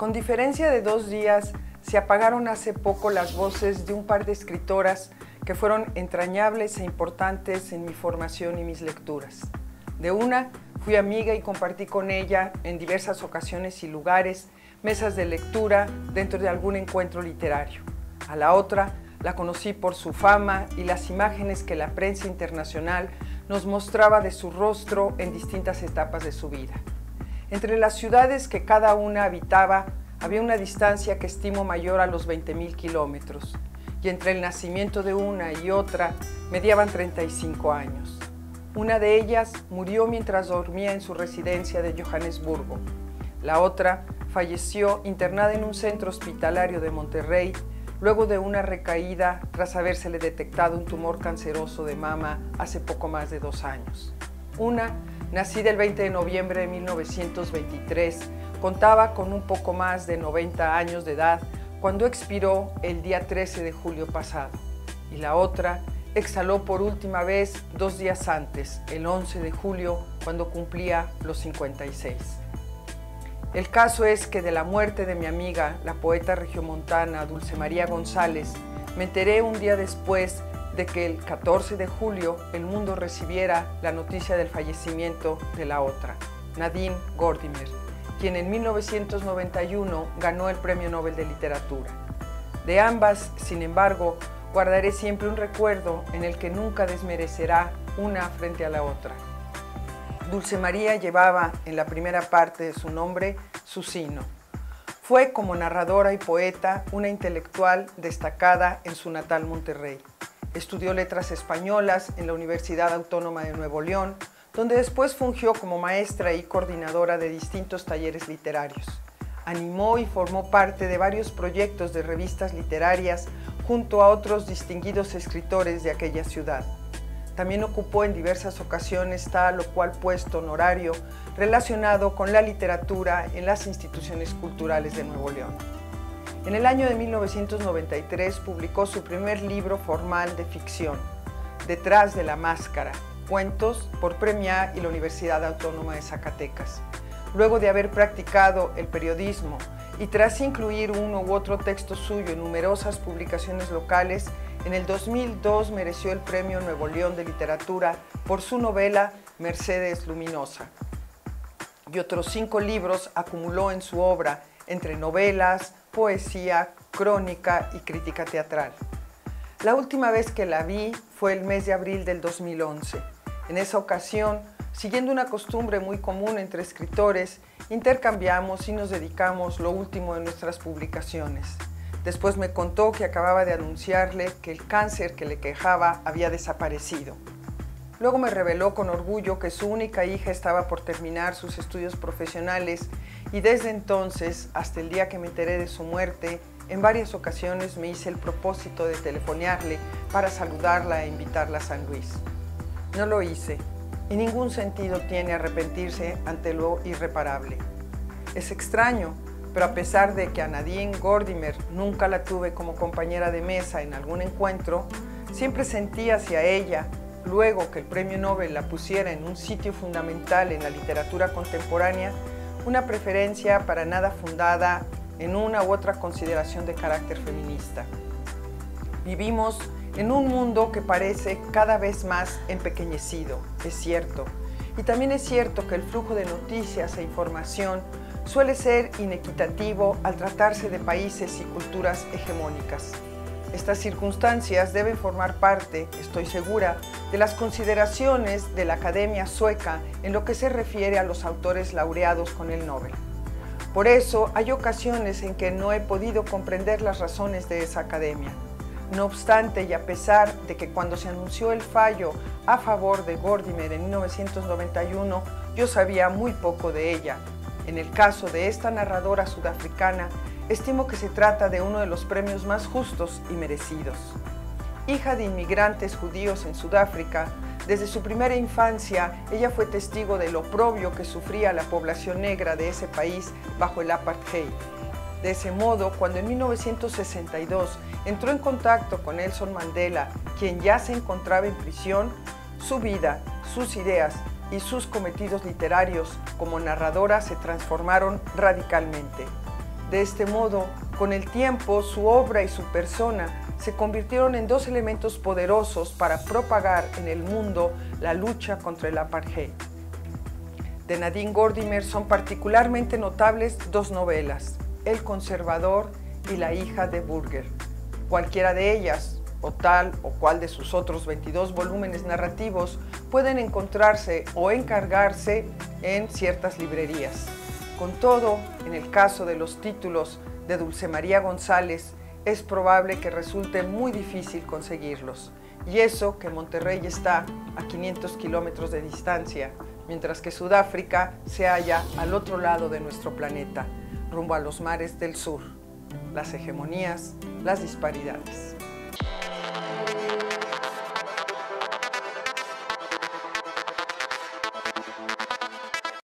Con diferencia de dos días, se apagaron hace poco las voces de un par de escritoras que fueron entrañables e importantes en mi formación y mis lecturas. De una, fui amiga y compartí con ella en diversas ocasiones y lugares mesas de lectura dentro de algún encuentro literario. A la otra, la conocí por su fama y las imágenes que la prensa internacional nos mostraba de su rostro en distintas etapas de su vida. Entre las ciudades que cada una habitaba había una distancia que estimo mayor a los 20.000 kilómetros y entre el nacimiento de una y otra mediaban 35 años. Una de ellas murió mientras dormía en su residencia de Johannesburgo. La otra falleció internada en un centro hospitalario de Monterrey luego de una recaída tras habérsele detectado un tumor canceroso de mama hace poco más de dos años. Una, nacida el 20 de noviembre de 1923, contaba con un poco más de 90 años de edad cuando expiró el día 13 de julio pasado. Y la otra exhaló por última vez dos días antes, el 11 de julio, cuando cumplía los 56. El caso es que de la muerte de mi amiga, la poeta regiomontana Dulce María González, me enteré un día después de que el 14 de julio el mundo recibiera la noticia del fallecimiento de la otra, Nadine Gordimer, quien en 1991 ganó el Premio Nobel de Literatura. De ambas, sin embargo, guardaré siempre un recuerdo en el que nunca desmerecerá una frente a la otra. Dulce María llevaba en la primera parte de su nombre su sino. Fue como narradora y poeta una intelectual destacada en su natal Monterrey. Estudió letras españolas en la Universidad Autónoma de Nuevo León, donde después fungió como maestra y coordinadora de distintos talleres literarios. Animó y formó parte de varios proyectos de revistas literarias junto a otros distinguidos escritores de aquella ciudad. También ocupó en diversas ocasiones tal o cual puesto honorario relacionado con la literatura en las instituciones culturales de Nuevo León. En el año de 1993 publicó su primer libro formal de ficción, Detrás de la Máscara, Cuentos por Premia y la Universidad Autónoma de Zacatecas. Luego de haber practicado el periodismo y tras incluir uno u otro texto suyo en numerosas publicaciones locales, en el 2002 mereció el Premio Nuevo León de Literatura por su novela Mercedes Luminosa. Y otros cinco libros acumuló en su obra, entre novelas, poesía, crónica y crítica teatral. La última vez que la vi fue el mes de abril del 2011. En esa ocasión, siguiendo una costumbre muy común entre escritores, intercambiamos y nos dedicamos lo último de nuestras publicaciones. Después me contó que acababa de anunciarle que el cáncer que le quejaba había desaparecido. Luego me reveló con orgullo que su única hija estaba por terminar sus estudios profesionales y desde entonces, hasta el día que me enteré de su muerte, en varias ocasiones me hice el propósito de telefonearle para saludarla e invitarla a San Luis. No lo hice y ningún sentido tiene arrepentirse ante lo irreparable. Es extraño pero a pesar de que a Nadine Gordimer nunca la tuve como compañera de mesa en algún encuentro, siempre sentí hacia ella, luego que el premio Nobel la pusiera en un sitio fundamental en la literatura contemporánea, una preferencia para nada fundada en una u otra consideración de carácter feminista. Vivimos en un mundo que parece cada vez más empequeñecido, es cierto, y también es cierto que el flujo de noticias e información suele ser inequitativo al tratarse de países y culturas hegemónicas. Estas circunstancias deben formar parte, estoy segura, de las consideraciones de la Academia Sueca en lo que se refiere a los autores laureados con el Nobel. Por eso hay ocasiones en que no he podido comprender las razones de esa academia. No obstante, y a pesar de que cuando se anunció el fallo a favor de Gordimer en 1991, yo sabía muy poco de ella, en el caso de esta narradora sudafricana, estimo que se trata de uno de los premios más justos y merecidos. Hija de inmigrantes judíos en Sudáfrica, desde su primera infancia ella fue testigo del oprobio que sufría la población negra de ese país bajo el apartheid. De ese modo, cuando en 1962 entró en contacto con Nelson Mandela, quien ya se encontraba en prisión, su vida, sus ideas y sus cometidos literarios como narradora se transformaron radicalmente. De este modo, con el tiempo, su obra y su persona se convirtieron en dos elementos poderosos para propagar en el mundo la lucha contra el apartheid. De Nadine Gordimer son particularmente notables dos novelas, El conservador y La hija de Burger. Cualquiera de ellas, o tal o cual de sus otros 22 volúmenes narrativos, pueden encontrarse o encargarse en ciertas librerías. Con todo, en el caso de los títulos de Dulce María González, es probable que resulte muy difícil conseguirlos. Y eso que Monterrey está a 500 kilómetros de distancia, mientras que Sudáfrica se halla al otro lado de nuestro planeta, rumbo a los mares del sur. Las hegemonías, las disparidades.